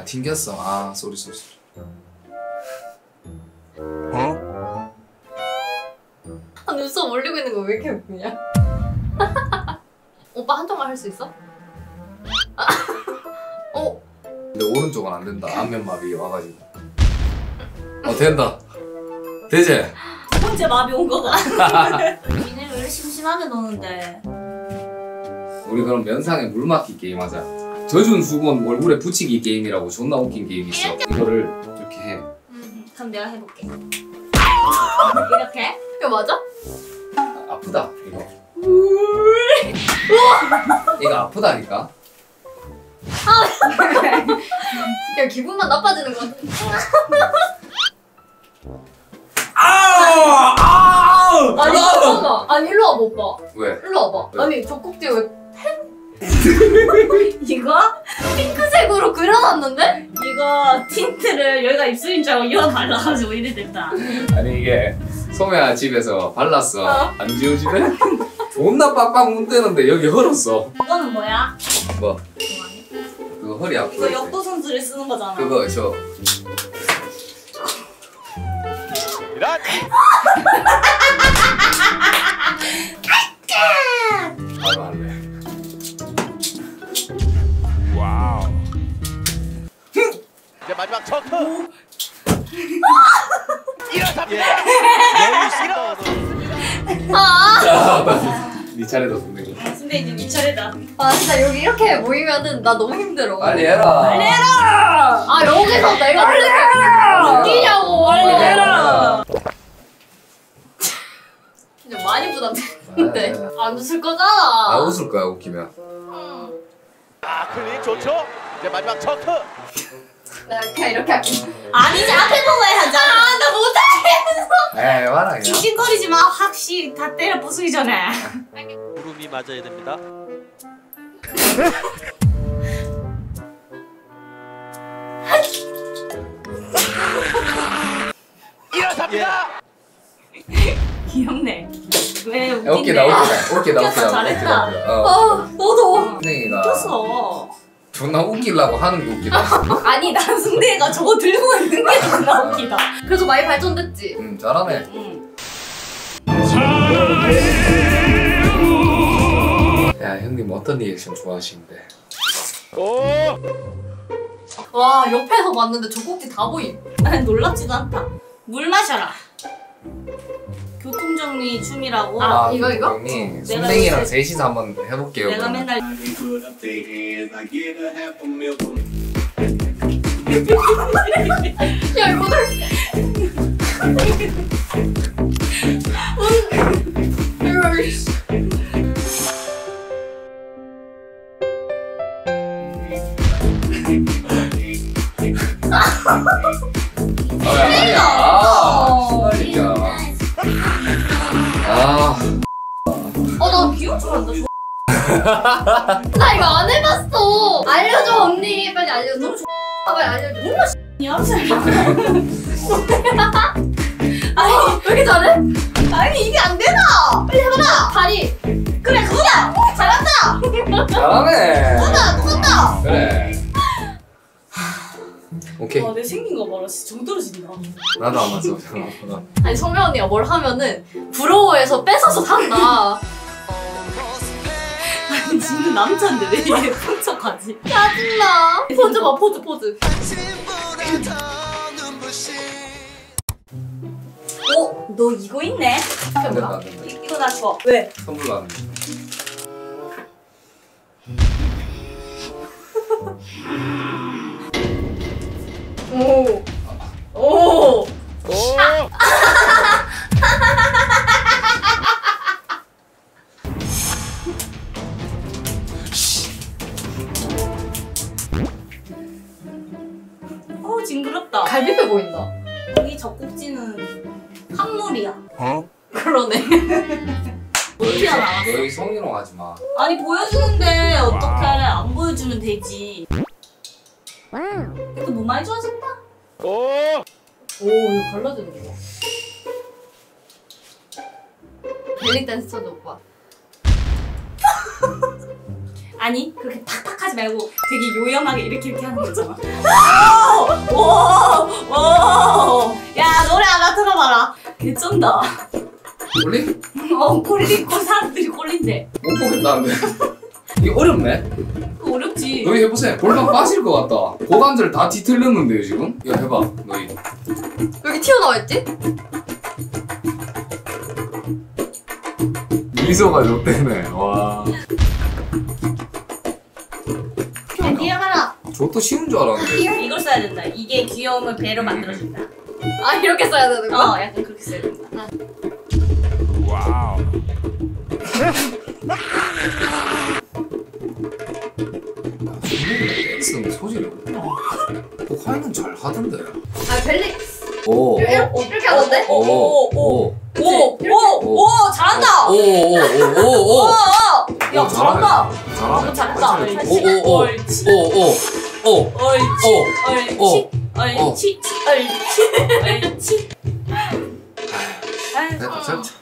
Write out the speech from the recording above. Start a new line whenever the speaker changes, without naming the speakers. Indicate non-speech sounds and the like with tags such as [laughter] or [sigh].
아 튕겼어. 아 sorry sorry.
아, 눈썹 올리고 있는 거 왜 이렇게 웃기냐? [laughs] 오빠 한쪽만 할 수 있어? 아, [laughs] 어?
근데 오른쪽은 안 된다. 안면마비 와가지고. 어 된다. 되지?
두 번째 마비 온 거가. 니네 왜 심심하게 노는데?
우리 그럼 면상에 물 맞기 게임 하자. 젖은 수건 얼굴에 붙이기 게임이라고 존나 웃긴 게임 있어. 이거를 이렇게 해.
음, 그럼 내가 해볼게. 이렇게?
이거 맞아?
아, 아프다 이거. 이거 아프다니까. [laughs]
그냥 기분만 나빠지는 거 같아.
아우! 아우!
아니 잠깐만. 아니 일로 와봐 오빠.
왜?
일로 와봐.
왜?
아니 젖꼭지 왜 [laughs]
이거?
핑크색으로 그려놨는데?
이거 틴트를 여기가 입술인 줄 알고 이어 발라가지고 이래 됐다.
아니 이게 소매야 집에서 발랐어.
어.
안 지워지네? 존나 빡빡 문대는데 여기 헐었어.
이거는 뭐야?
뭐?
이거 아니?
그거 허리 아프고.
이거 역도선수들 쓰는 거잖아.
그거 저
이런 [laughs] 마지막 초크 [laughs] 일어섭니다 여유 싫어 [laughs]
아,
자, 나- 네 차례다 선생님.
근데 이제 네 차례다.
아 진짜 여기 이렇게 모이면은 나 너무 힘들어.
빨리 해라.
빨리 해라!
아 여기서 내가
빨리 해라!
웃기냐고.
빨리 해라!
진짜 많이 부담되는데.
네.
안 웃을 거잖아.
아 웃을 거야 웃기면.
응.
아 클린 좋죠 이제 마지막 초크
나 그냥 이렇게 할게.
아니지 앞에 보고 해야지.
아나 못해.
에이 와라 그냥.
징징거리지 마. 확실히 다 때려 부수기 전에.
구름이 맞아야 됩니다 일어섭니다
귀엽네. 왜 웃긴데?
야, 웃기다 웃기다 웃기다
웃겼어,
웃기다
잘했다.
어.
아 너도.
선생이가
웃겼어.
존나 웃기려고 하는 게 웃기다. [laughs]
아니 난 승대가 저거 들고 있는 게 존나 웃기다.
그래도 많이 발전됐지.
음 잘하네.
응.
야 형님 어떤 리액션 좋아하시는데?
오와 옆에서 봤는데 젖꼭지 다 보임.
난 놀랍지도 않다. 물 마셔라. 교통정리 춤이라고.
아, 이거, 이거?
형님
내가
선생이랑
요새-
셋이서 한번 해볼게요.
내가
그러면.
맨날
put up their hands, I get a half a meal from
야 이거를.
아, [laughs] [laughs]
알았다. 나 이거 안 해봤어. 알려줘 언니 빨리 알려줘. 너무 좋아. 빨리 알려줘. 몰라.
여보세요. [laughs]
아니 왜 이렇게 잘해?
아니 이게 안 되나?
빨리 해봐라. 다리.
그래 그거다. 잘한다.
잘하네.
그거다 그거다.
그래. 오케이.
와 내 생긴 거 봐라. 진짜 정 떨어진다.
나도 안 맞어.
아니 성명 언니가 뭘 하면은 부러워해서 뺏어서 산다.
아니 지는 남자인데 왜 이게 훔쳐가지? [laughs]
짜증나. 포즈 봐 포즈 포즈.
어? 너 이거 있네?
안 된다, 안 된다.
이, 이거 나 줘. 왜?
선물로 하는 거.
오. 오. 오어 징그럽다.
갈비뼈 보인다.
여기 젖꼭지는 한물이야.
그러네.
뭘 튀어나왔어?
너 여기 성희롱 하지 마.
아니 보여주는데 어떻게 안 보여주면 되지. 이거 너무 많이 좋아졌다.
오
오 이거 갈라지는 거 봐. 벨리 댄스 쳐줘 오빠. [laughs]
아니 그렇게 팍팍 하지 말고 되게 요염하게 이렇게 이렇게 하는 거잖아. 오오야 [laughs] 노래 하나 들어봐라. 개쩐다.
꼴리?
어 꼴리고 사람들이 꼴린대.
못 보겠다는데. 이게 어렵네.
어렵지.
너희 해보세요. 골반 빠질 것 같다. 고관절 다 뒤틀렸는데요 지금? 야 해봐 너희.
여기 튀어나와 있지?
미소가 좋대네. 와. 저것도 쉬운 줄 알았는데.
이걸 써야 된다. 이게 귀여움을 배로 만들어준다.
아 이렇게 써야 되는 거야?
어 약간 그렇게 써야 된다.
댄스는 소질이 없구나. 보컬은 잘 하던데.
아 벨리
오.
이렇게, 이렇게 하던데?
오. 오. 오.
오 오오 잘한다.
오. 오. 오. 오. 오.
야
오,
잘한다.
잘하네.
이거 잘했다.
옳지. 오. 오. 오.
옳지.
오. 오. 오.
옳지.
오.
옳지. 옳지. 옳지. 옳지. 아유.
됐다, 됐다.